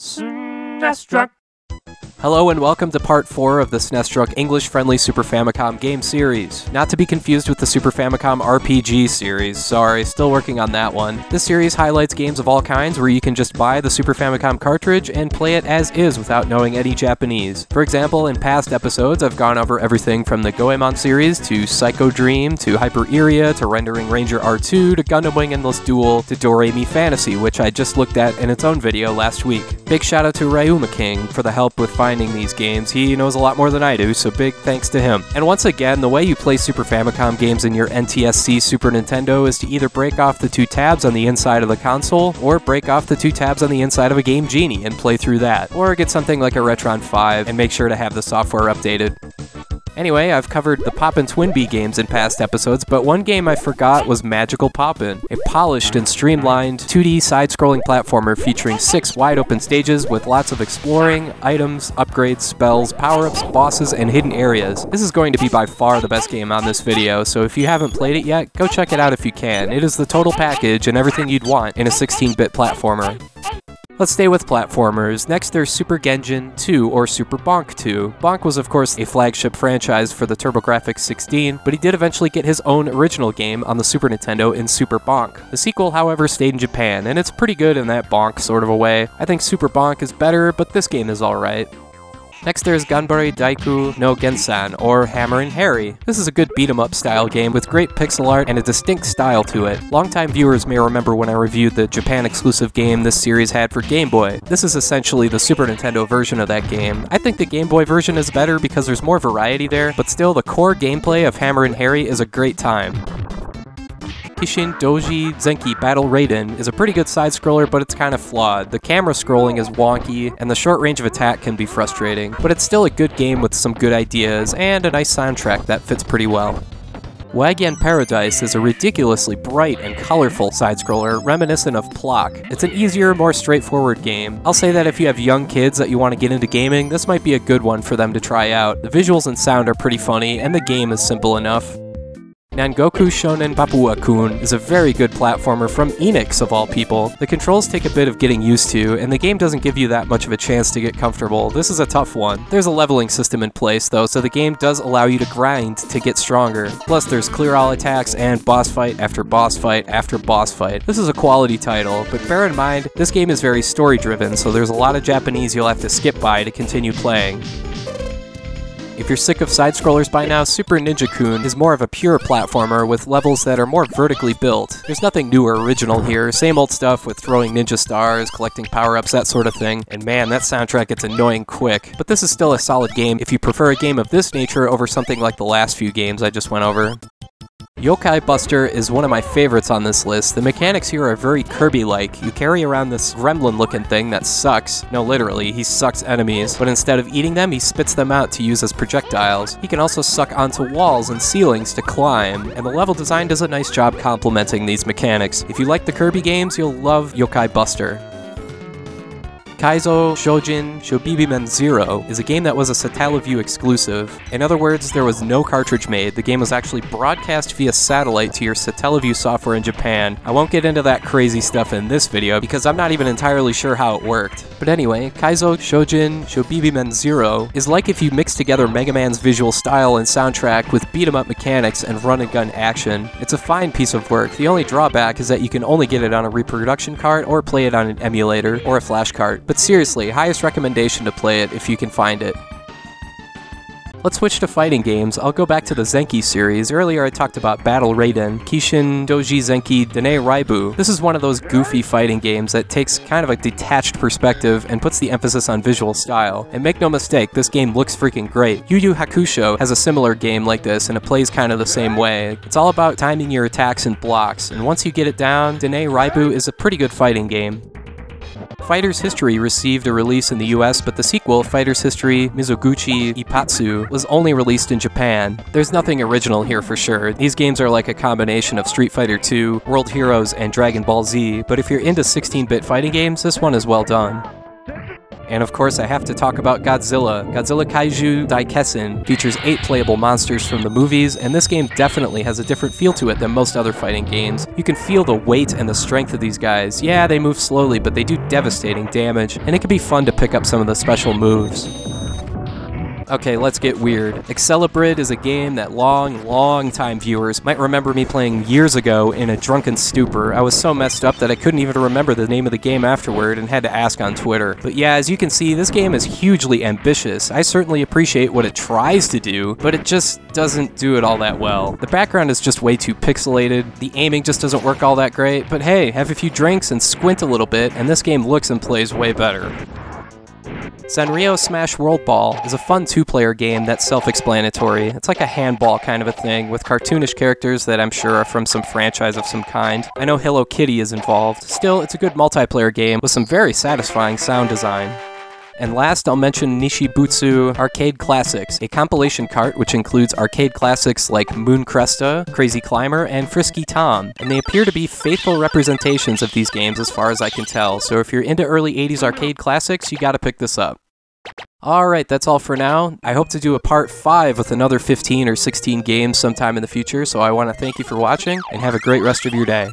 SNESdrunk. Hello and welcome to part 4 of the SNESdrunk English-friendly Super Famicom game series. Not to be confused with the Super Famicom RPG series, sorry, still working on that one. This series highlights games of all kinds where you can just buy the Super Famicom cartridge and play it as is without knowing any Japanese. For example, in past episodes I've gone over everything from the Goemon series to Psycho Dream to Hyper to Rendering Ranger R2 to Gundam Wing Endless Duel to Doremi Fantasy, which I just looked at in its own video last week. Big shout out to Ryuma King for the help with finding these games. He knows a lot more than I do, so big thanks to him. And once again, the way you play Super Famicom games in your NTSC Super Nintendo is to either break off the two tabs on the inside of the console, or break off the two tabs on the inside of a Game Genie and play through that. Or get something like a Retron 5 and make sure to have the software updated. Anyway, I've covered the Pop'n TwinBee games in past episodes, but one game I forgot was Magical Pop'n, a polished and streamlined 2D side-scrolling platformer featuring six wide-open stages with lots of exploring, items, upgrades, spells, power-ups, bosses, and hidden areas. This is going to be by far the best game on this video, so if you haven't played it yet, go check it out if you can. It is the total package and everything you'd want in a 16-bit platformer. Let's stay with platformers. Next, there's Super Genjin 2 or Super Bonk 2. Bonk was, of course, a flagship franchise for the TurboGrafx 16, but he did eventually get his own original game on the Super Nintendo in Super Bonk. The sequel, however, stayed in Japan, and it's pretty good in that Bonk sort of a way. I think Super Bonk is better, but this game is alright. Next there's Ganbare Daiku no Gensan, or Hammerin' Harry. This is a good beat 'em up style game with great pixel art and a distinct style to it. Longtime viewers may remember when I reviewed the Japan exclusive game this series had for Game Boy. This is essentially the Super Nintendo version of that game. I think the Game Boy version is better because there's more variety there, but still the core gameplay of Hammerin' Harry is a great time. Kishin Douji Zenki Battle Raiden is a pretty good side-scroller, but it's kind of flawed. The camera scrolling is wonky, and the short range of attack can be frustrating, but it's still a good game with some good ideas, and a nice soundtrack that fits pretty well. Wagyan Paradise is a ridiculously bright and colorful side-scroller reminiscent of Plok. It's an easier, more straightforward game. I'll say that if you have young kids that you want to get into gaming, this might be a good one for them to try out. The visuals and sound are pretty funny, and the game is simple enough. Nangoku Shonen Papuwa-kun is a very good platformer from Enix of all people. The controls take a bit of getting used to, and the game doesn't give you that much of a chance to get comfortable. This is a tough one. There's a leveling system in place though, so the game does allow you to grind to get stronger. Plus there's clear all attacks and boss fight after boss fight after boss fight. This is a quality title, but bear in mind, this game is very story driven, so there's a lot of Japanese you'll have to skip by to continue playing. If you're sick of side-scrollers by now, Super Ninja Kun is more of a pure platformer with levels that are more vertically built. There's nothing new or original here, same old stuff with throwing ninja stars, collecting power-ups, that sort of thing, and man, that soundtrack gets annoying quick. But this is still a solid game if you prefer a game of this nature over something like the last few games I just went over. Youkai Buster is one of my favorites on this list. The mechanics here are very Kirby-like. You carry around this gremlin-looking thing that sucks. No, literally, he sucks enemies, but instead of eating them, he spits them out to use as projectiles. He can also suck onto walls and ceilings to climb, and the level design does a nice job complementing these mechanics. If you like the Kirby games, you'll love Youkai Buster. Kaizou Choujin Shubibinman Zero is a game that was a Satellaview exclusive. In other words, there was no cartridge made. The game was actually broadcast via satellite to your Satellaview software in Japan. I won't get into that crazy stuff in this video because I'm not even entirely sure how it worked. But anyway, Kaizou Choujin Shubibinman Zero is like if you mixed together Mega Man's visual style and soundtrack with beat 'em up mechanics and run and gun action. It's a fine piece of work. The only drawback is that you can only get it on a reproduction card or play it on an emulator or a flash card. But seriously, highest recommendation to play it if you can find it. Let's switch to fighting games. I'll go back to the Zenki series. Earlier I talked about Battle Raiden, Kishin Douji Zenki Denei Raibu. This is one of those goofy fighting games that takes kind of a detached perspective and puts the emphasis on visual style. And make no mistake, this game looks freaking great. Yu Yu Hakusho has a similar game like this and it plays kind of the same way. It's all about timing your attacks and blocks, and once you get it down, Dene Raibu is a pretty good fighting game. Fighter's History received a release in the US, but the sequel, Fighter's History Mizoguchi Ippatsu, was only released in Japan. There's nothing original here for sure. These games are like a combination of Street Fighter II, World Heroes, and Dragon Ball Z, but if you're into 16-bit fighting games, this one is well done. And of course, I have to talk about Godzilla. Godzilla Kaijuu Daikessen features eight playable monsters from the movies, and this game definitely has a different feel to it than most other fighting games. You can feel the weight and the strength of these guys. Yeah, they move slowly, but they do devastating damage, and it can be fun to pick up some of the special moves. Okay, let's get weird. Accele Brid is a game that long, long time viewers might remember me playing years ago in a drunken stupor. I was so messed up that I couldn't even remember the name of the game afterward and had to ask on Twitter. But yeah, as you can see, this game is hugely ambitious. I certainly appreciate what it tries to do, but it just doesn't do it all that well. The background is just way too pixelated, the aiming just doesn't work all that great, but hey, have a few drinks and squint a little bit, and this game looks and plays way better. Sanrio Smash World Ball is a fun two-player game that's self-explanatory. It's like a handball kind of a thing, with cartoonish characters that I'm sure are from some franchise of some kind. I know Hello Kitty is involved. Still, it's a good multiplayer game with some very satisfying sound design. And last, I'll mention Nichibutsu Arcade Classics, a compilation cart which includes arcade classics like Moon Cresta, Crazy Climber, and Frisky Tom. And they appear to be faithful representations of these games as far as I can tell, so if you're into early 80s arcade classics, you gotta pick this up. Alright, that's all for now. I hope to do a part 5 with another 15 or 16 games sometime in the future, so I want to thank you for watching, and have a great rest of your day.